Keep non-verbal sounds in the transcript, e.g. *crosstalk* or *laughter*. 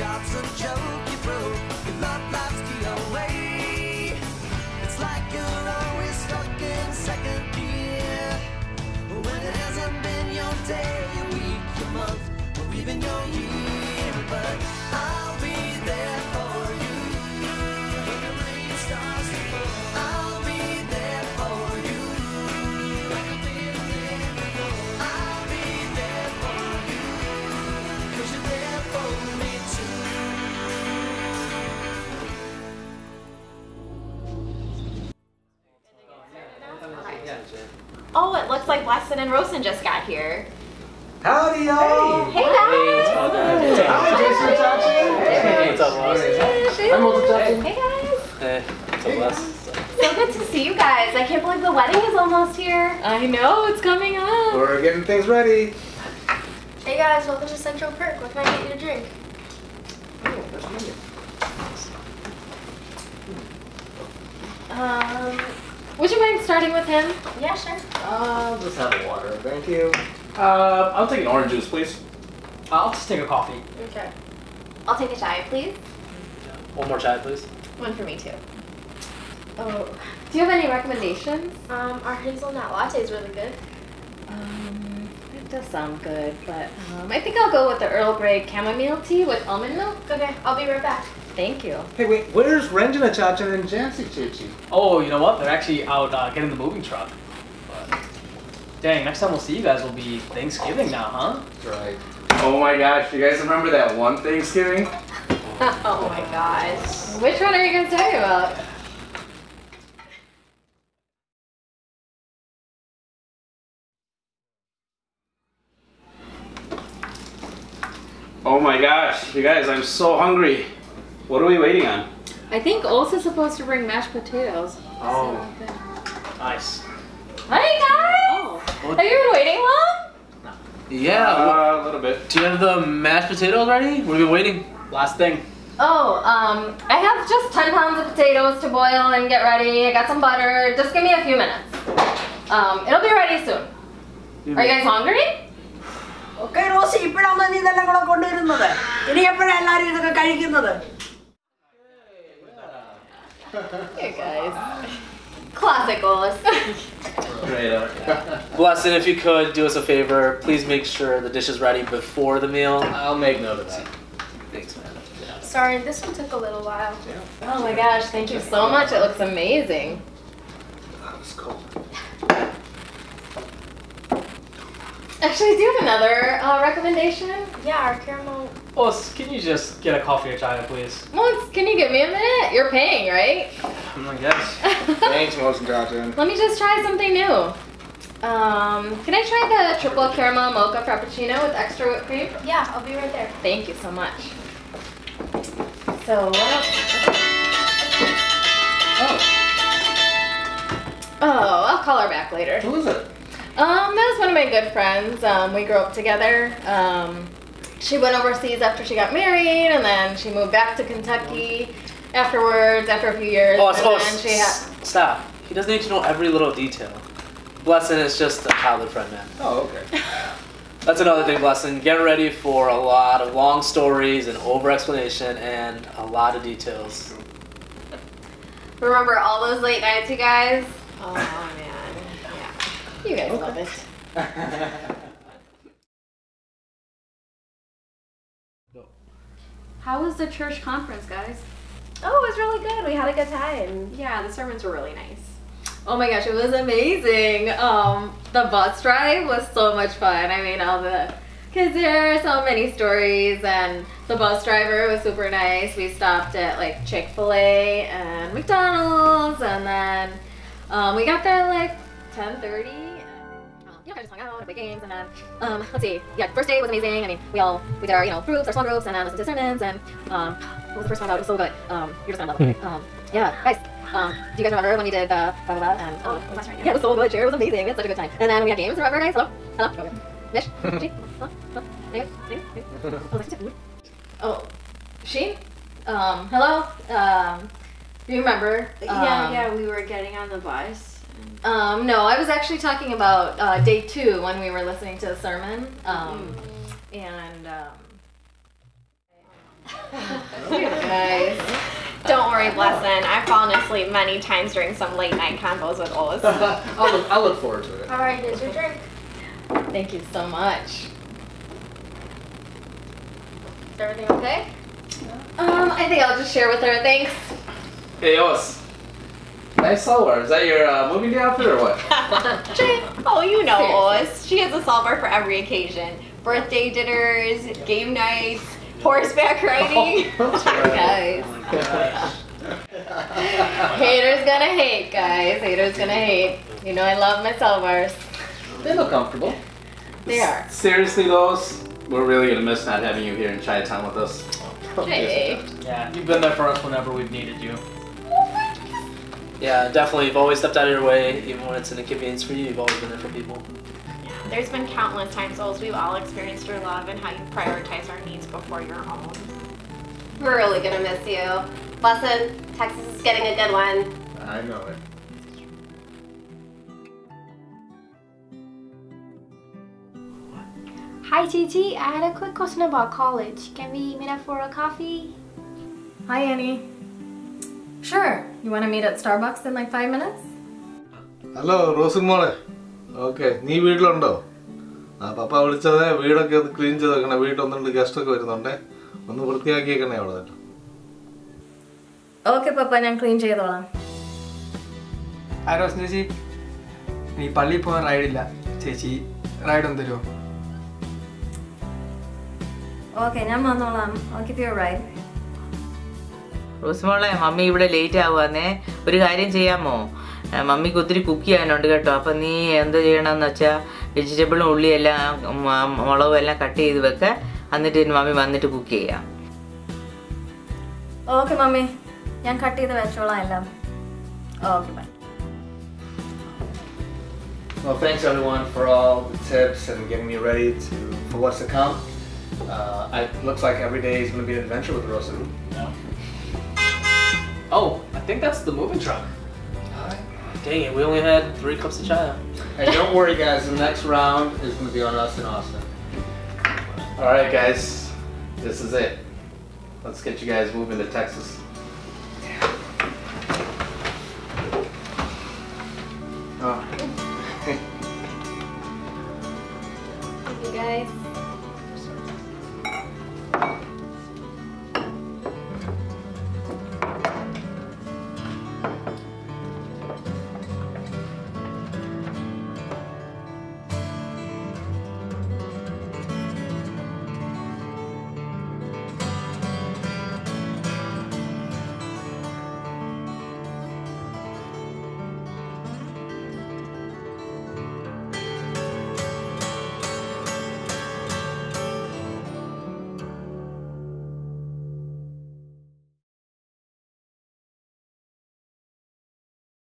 job's and joke Oh, it looks like Weston and Rosin just got here. Howdy, y'all! Hey guys! Hi, Jason Chachi. Hey, what's up, Wes? I'm Walter Chachi. Hey guys! Hey, what's up, Wes? So good to see you guys. I can't believe the wedding is almost here. I know, it's coming up. We're getting things ready. Hey guys, welcome to Central Perk. What can I get you to drink? Um, would you mind starting with him? Yeah, sure. I'll just have a water, thank you. Uh, I'll take an orange juice, please. I'll just take a coffee. Okay. I'll take a chai, please. One more chai, please. One for me too. Oh, do you have any recommendations? Um, our hazelnut latte is really good. Um, it does sound good, but um, I think I'll go with the Earl Grey chamomile tea with almond milk. Okay, I'll be right back. Thank you. Hey, wait, where's Ranjana Chacha and Jancy Chichi? Oh, you know what? They're actually out uh, getting the moving truck. But, dang, next time we'll see you guys will be Thanksgiving now, huh? That's right. Oh my gosh, you guys remember that one Thanksgiving? *laughs* oh my gosh. Which one are you guys talking about? Oh my gosh, you guys, I'm so hungry. What are we waiting on? I think Ulsa's supposed to bring mashed potatoes. Oh, nice. Hey guys! Well- Have you been waiting long? Yeah, Uh, a little bit. Do you have the mashed potatoes ready? We've been waiting. Last thing. Oh, um, I have just 10 pounds of potatoes to boil and get ready. I got some butter. Just give me a few minutes. Um, it'll be ready soon. Are you guys hungry? Okay Rossi ഇപ്പോഴാണ് നീ ഇതെല്ലാം കൂടെ കൊണ്ടുവരുന്നത് ഇനി എപ്പോഴാണ് എല്ലാരും ഇതൊക്കെ കഴിക്കുന്നത് Hey guys. Classicals. Great. Blessing, if you could do us a favor, please make sure the dish is ready before the meal. I'll make note of that. Thanks, man. Sorry, this one took a little while. oh my gosh, thank you so much. It looks amazing. That was cold. Actually, do you have another uh, recommendation? Yeah, our caramel. Well, can you just get a coffee or chai, please? Once, can you give me a minute? You're paying, right? I guess. *laughs* Thanks, Wilson Chacha. Let me just try something new. Um, can I try the triple caramel mocha frappuccino with extra whipped cream? Yeah, I'll be right there. Thank you so much. So what else? Oh, I'll call her back later. Who is it? Um, that was one of my good friends. Um, we grew up together. Um, she went overseas after she got married, and then she moved back to Kentucky afterwards. After a few years, Oh, and oh, then she s- had. stop. He doesn't need to know every little detail. Blessing is just a childhood friend, man. Oh, okay. *laughs* That's another thing, Blessing. Get ready for a lot of long stories and over explanation and a lot of details. Remember all those late nights, you guys? Oh man, yeah. You guys love it. *laughs* How was the church conference, guys? Oh, it was really good. We had a good time. Yeah, the sermons were really nice. Oh my gosh, it was amazing. Um, the bus drive was so much fun. I mean, all the kids there, are so many stories, and the bus driver was super nice. We stopped at like Chick Fil A and McDonald's, and then um, we got there like 10:30. You know, kind of just hung out, played games, and then um, let's see. Yeah, first day was amazing. I mean, we all we did our you know groups, our small groups, and then listened to sermons. And um, what was the first one about? It was so good. Um, you're just gonna love it. Um, yeah, guys. Um, do you guys remember when we did the blah blah blah? And um, that's right, yeah. yeah, it was so good. Cheer, it was amazing. We had such a good time. And then we had games. Remember, guys? Hello, hello, *laughs* okay. Mish, She, hello, hello. *laughs* Oh, that's food. Oh, Sheen. Um, hello. Um, do you remember? yeah, Um, yeah, we were getting on the bus. Um, no, I was actually talking about uh, day two when we were listening to the sermon. Um, and um, *laughs* guys. Don't worry, Blessin. I've fallen asleep many times during some late night combos with Oz. *laughs* I'll, look, I'll look forward to it. All right, here's your drink. Thank you so much. Is everything okay? Um, I think I'll just share with her. Thanks. Hey, Oz. Nice salwar. Is that your uh, movie day outfit or what? *laughs* Oh, you know Oz. She has a salwar for every occasion. Birthday dinners, game nights, horseback *laughs* riding. *laughs* guys. Haters gonna hate, guys. Haters gonna hate. You know I love my Salwars. They look comfortable. They are. Seriously, those, we're really gonna miss not having you here in Chinatown with us. Hey. Yeah, you've been there for us whenever we've needed you. Yeah, definitely. You've always stepped out of your way, even when it's an inconvenience for you. You've always been there for people. Yeah, There's been countless times, Oz, we've all experienced your love and how you prioritize our needs before your own. We're really gonna miss you. Lesson, Texas is getting a good one. I know it. Hi, Titi. I had a quick question about college. Can we meet up for a coffee? Hi, Annie. Sure. You want to meet at Starbucks in like five minutes? Hello Rosin മോളെ. Okay നീ വീട്ടിലുണ്ടോ? ആ പപ്പ വിളിച്ചത് വീടൊക്കെ ഒന്ന് clean ചെയ്ത് വെക്കണേ വീട്ടിൽ രണ്ട് ഗസ്റ്റൊക്കെ വരുന്നുണ്ടേ. ഒന്ന് വൃത്തിയാക്കിയേക്കണേ അവിടെ. തന്നെ ഓക്കെ പപ്പ ഞാൻ ക്ലീൻ ചെയ്തോളാം. ആ റോഷൻ ചേച്ചി നീ പള്ളിയിൽ പോകാൻ റൈഡില്ല ചേച്ചി റൈഡ് ഒന്ന് തരുമോ ഓക്കെ ഞാൻ വന്നോളാം. ഓക്കെ പ്യൂർ റൈഡ് റോസ്മോളെ മമ്മി ഇവിടെ ലേറ്റ് ആവുകയെന്നേ. ഒരു കാര്യം ചെയ്യാമോ? മമ്മിക്ക് ഒത്തിരി കുക്ക് ചെയ്യാനുണ്ട് കേട്ടോ. അപ്പം നീ എന്ത് ചെയ്യണമെന്ന് വെച്ചാൽ വെജിറ്റബിളും ഉള്ളിയെല്ലാം മുളകും എല്ലാം കട്ട് ചെയ്ത് വെക്ക. എന്നിട്ട് മമ്മി വന്നിട്ട് കുക്ക് ചെയ്യാം. Okay mummy. ഞാൻ കട്ട് ചെയ്ത് വെച്ചോളാം എല്ലാം okay bye Well, thanks everyone for all the tips and getting me ready to for what's to come. Uh, it looks like every day is going to be an adventure with Rosa. I think that's the moving truck. Dang it, we only had three cups of chai. Hey, don't worry, guys. The next round is going to be on us in Austin. All right, guys. This is it. Let's get you guys moving to Texas.